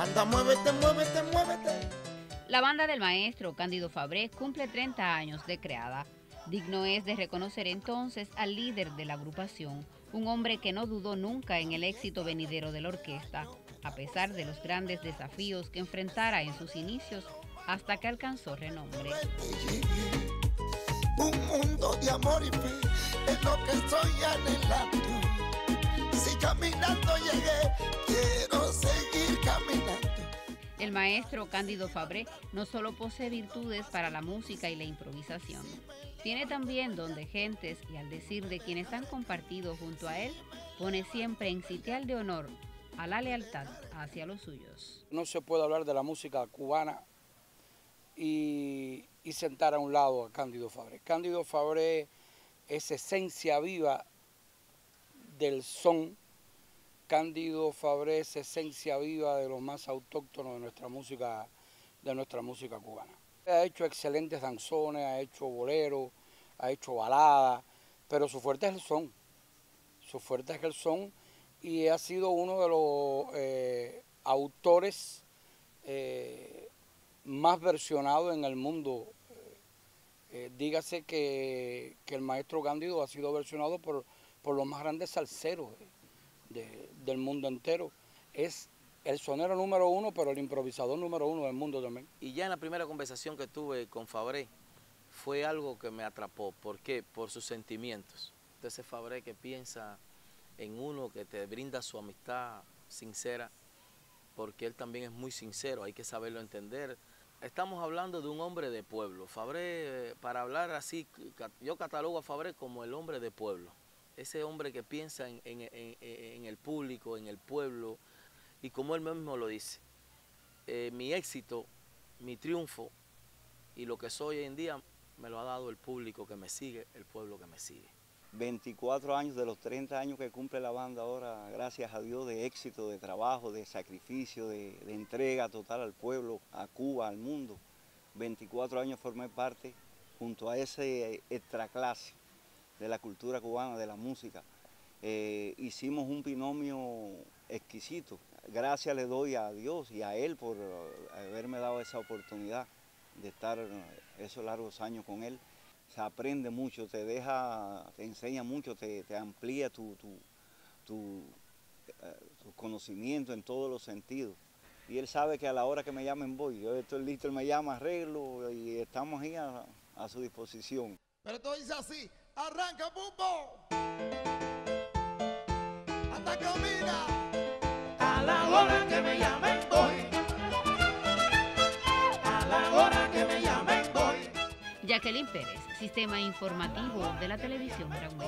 Anda, muévete, muévete, muévete. La banda del maestro Cándido Fabré cumple 30 años de creada. Digno es de reconocer entonces al líder de la agrupación, un hombre que no dudó nunca en el éxito venidero de la orquesta, a pesar de los grandes desafíos que enfrentara en sus inicios hasta que alcanzó renombre. Un mundo de amor y fe es lo que estoy anhelando. El maestro Cándido Fabré no solo posee virtudes para la música y la improvisación, tiene también don de gentes y al decir de quienes han compartido junto a él, pone siempre en sitial de honor a la lealtad hacia los suyos. No se puede hablar de la música cubana y, sentar a un lado a Cándido Fabré. Cándido Fabré es esencia viva del son. Cándido Fabré es esencia viva de los más autóctonos de nuestra música, de nuestra música cubana. Ha hecho excelentes danzones, ha hecho boleros, ha hecho baladas, pero su fuerte es el son. Su fuerte es el son y ha sido uno de los eh, autores eh, más versionados en el mundo. Eh, dígase que, el maestro Cándido ha sido versionado por, por los más grandes salseros del mundo entero. Es el sonero número uno, pero el improvisador número uno del mundo también. Y ya en la primera conversación que tuve con Fabré, fue algo que me atrapó. ¿Por qué? Por sus sentimientos. Ese Fabré que piensa en uno que te brinda su amistad sincera, porque él también es muy sincero, hay que saberlo entender. Estamos hablando de un hombre de pueblo. Fabré, para hablar así, yo catalogo a Fabré como el hombre de pueblo. Ese hombre que piensa en, el público, en el pueblo, y como él mismo lo dice, eh, mi éxito, mi triunfo y lo que soy hoy en día me lo ha dado el público que me sigue, el pueblo que me sigue. 24 años de los 30 años que cumple la banda ahora, gracias a Dios, de éxito, de trabajo, de sacrificio, de, entrega total al pueblo, a Cuba, al mundo. 24 años formé parte junto a ese extraclase de la cultura cubana, de la música. Eh, hicimos un binomio exquisito. Gracias le doy a Dios y a Él por haberme dado esa oportunidad de estar esos largos años con Él se aprende mucho, te deja, te enseña mucho, te, amplía tu, tu, eh, conocimiento en todos los sentidos. Y él sabe que a la hora que me llamen voy. Yo estoy listo, él me llama, arreglo y estamos ahí a, su disposición. Pero todo dice así, arranca, pumbo. Hasta que mira. A la hora que me llamen voy. A la hora que me llamen voy. Jacqueline Pérez sistema informativo de la televisión Gran